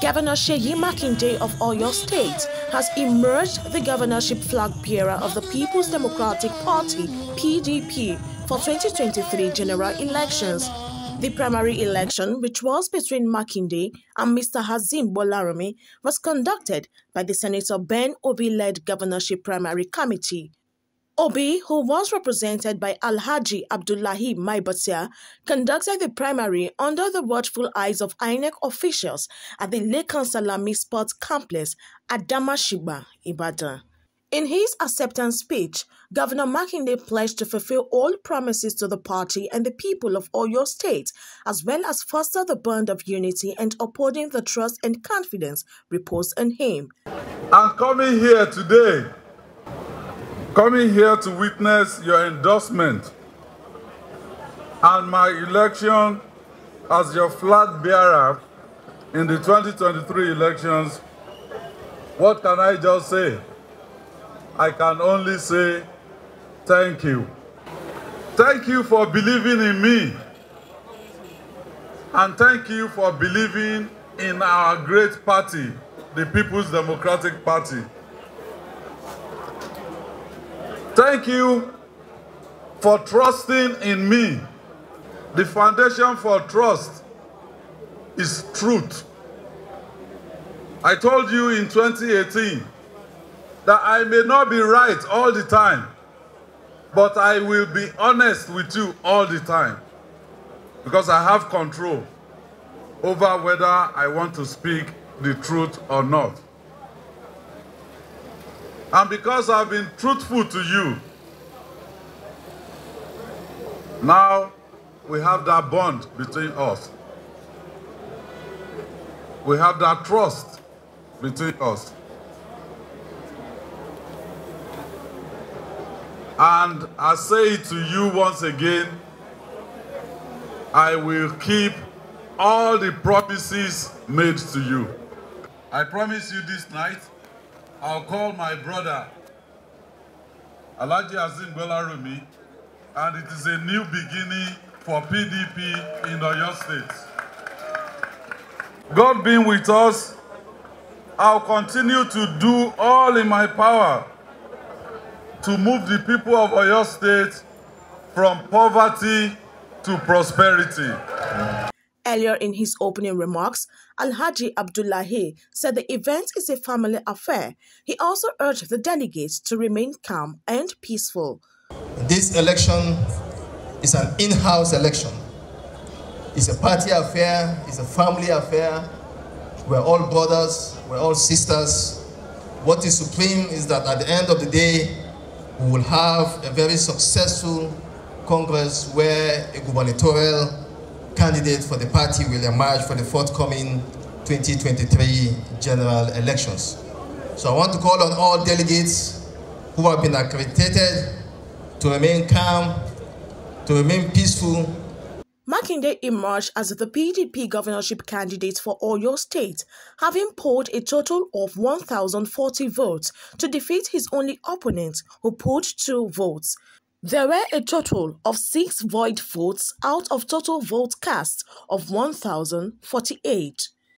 Governor Seyi Makinde of Oyo State has emerged the governorship flag bearer of the People's Democratic Party (PDP) for 2023 general elections. The primary election, which was between Makinde and Mr. Hazeem Gbolarunmi, was conducted by the Senator Ben Obi-led governorship primary committee. Obi, who was represented by Alhaji Abdullahi Maibasia, conducted the primary under the watchful eyes of INEC officials at the Lekan Salami Sports Complex at Adamasingba, Ibadan. In his acceptance speech, Governor Makinde pledged to fulfill all promises to the party and the people of Oyo State, as well as foster the bond of unity and upholding the trust and confidence reposed in him. I'm coming here today coming here to witness your endorsement and my election as your flag bearer in the 2023 elections, what can I just say? I can only say thank you. Thank you for believing in me. And thank you for believing in our great party, the People's Democratic Party. Thank you for trusting in me. The foundation for trust is truth. I told you in 2018 that I may not be right all the time, but I will be honest with you all the time because I have control over whether I want to speak the truth or not. And because I've been truthful to you, now we have that bond between us. We have that trust between us. And I say to you once again, I will keep all the promises made to you. I promise you this night I'll call my brother, Alaji Azim Belarumi, and it is a new beginning for PDP in Oyo State. God being with us, I'll continue to do all in my power to move the people of Oyo State from poverty to prosperity. Earlier in his opening remarks, Alhaji Abdullahi said the event is a family affair. He also urged the delegates to remain calm and peaceful. This election is an in-house election. It's a party affair, it's a family affair. We're all brothers, we're all sisters. What is supreme is that at the end of the day, we will have a very successful Congress where a gubernatorial candidate for the party will emerge for the forthcoming 2023 general elections. So I want to call on all delegates who have been accredited to remain calm, to remain peaceful. Makinde emerged as the PDP governorship candidate for Oyo State, having polled a total of 1,040 votes to defeat his only opponent, who polled two votes. There were a total of six void votes out of total votes cast of 1,048.